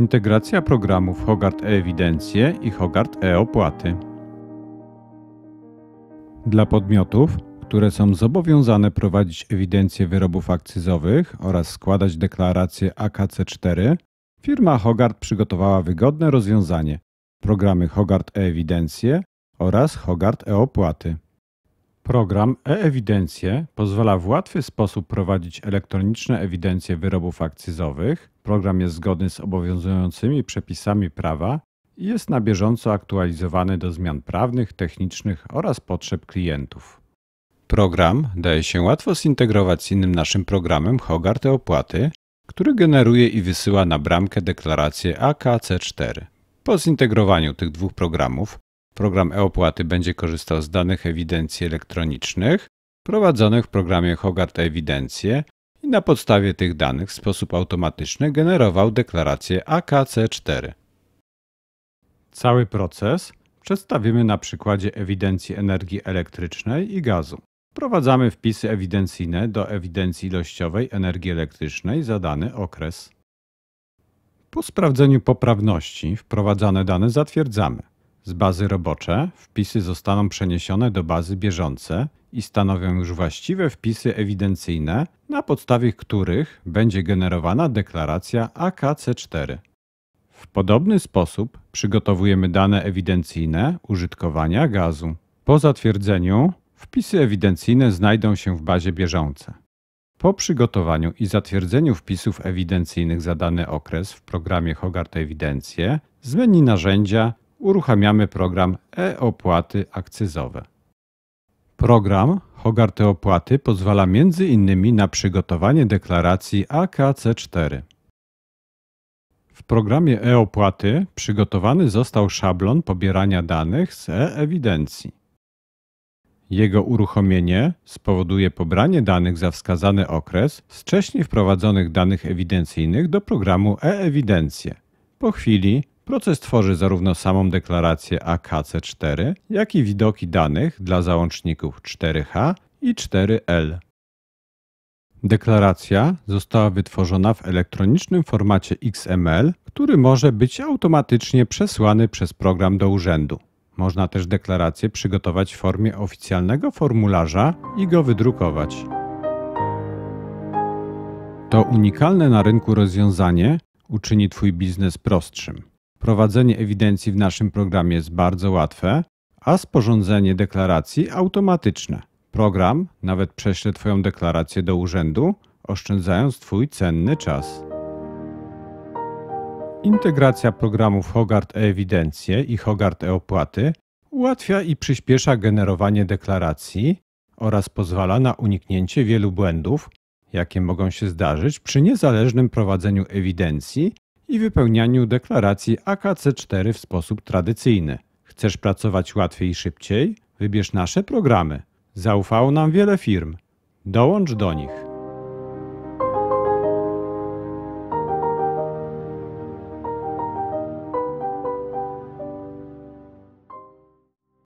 Integracja programów Hogarth e-ewidencje i Hogarth e-opłaty. Dla podmiotów, które są zobowiązane prowadzić ewidencję wyrobów akcyzowych oraz składać deklarację AKC4, firma Hogarth przygotowała wygodne rozwiązanie programy Hogarth e-ewidencje oraz Hogarth e-opłaty. Program e-ewidencje pozwala w łatwy sposób prowadzić elektroniczne ewidencje wyrobów akcyzowych. Program jest zgodny z obowiązującymi przepisami prawa i jest na bieżąco aktualizowany do zmian prawnych, technicznych oraz potrzeb klientów. Program daje się łatwo zintegrować z innym naszym programem Hogarth e-opłaty, który generuje i wysyła na bramkę deklarację AKC4. Po zintegrowaniu tych dwóch programów Program e-opłaty będzie korzystał z danych ewidencji elektronicznych prowadzonych w programie Hogarth Ewidencje i na podstawie tych danych w sposób automatyczny generował deklarację AKC4. Cały proces przedstawimy na przykładzie ewidencji energii elektrycznej i gazu. Wprowadzamy wpisy ewidencyjne do ewidencji ilościowej energii elektrycznej za dany okres. Po sprawdzeniu poprawności wprowadzane dane zatwierdzamy. Z bazy robocze wpisy zostaną przeniesione do bazy bieżące i stanowią już właściwe wpisy ewidencyjne, na podstawie których będzie generowana deklaracja AKC4. W podobny sposób przygotowujemy dane ewidencyjne użytkowania gazu. Po zatwierdzeniu wpisy ewidencyjne znajdą się w bazie bieżące. Po przygotowaniu i zatwierdzeniu wpisów ewidencyjnych za dany okres w programie Hogarth Ewidencje z menu narzędzia uruchamiamy program e-opłaty akcyzowe. Program Hogarth e-opłaty pozwala m.in. na przygotowanie deklaracji AKC4. W programie e-opłaty przygotowany został szablon pobierania danych z e-ewidencji. Jego uruchomienie spowoduje pobranie danych za wskazany okres z wcześniej wprowadzonych danych ewidencyjnych do programu e-ewidencje. Po chwili Proces tworzy zarówno samą deklarację AKC4, jak i widoki danych dla załączników 4H i 4L. Deklaracja została wytworzona w elektronicznym formacie XML, który może być automatycznie przesłany przez program do urzędu. Można też deklarację przygotować w formie oficjalnego formularza i go wydrukować. To unikalne na rynku rozwiązanie uczyni Twój biznes prostszym. Prowadzenie ewidencji w naszym programie jest bardzo łatwe, a sporządzenie deklaracji automatyczne. Program nawet prześle Twoją deklarację do urzędu, oszczędzając Twój cenny czas. Integracja programów Hogarth e-ewidencje i Hogarth e-opłaty ułatwia i przyspiesza generowanie deklaracji oraz pozwala na uniknięcie wielu błędów, jakie mogą się zdarzyć przy niezależnym prowadzeniu ewidencji i wypełnianiu deklaracji AKC4 w sposób tradycyjny. Chcesz pracować łatwiej i szybciej? Wybierz nasze programy. Zaufało nam wiele firm. Dołącz do nich.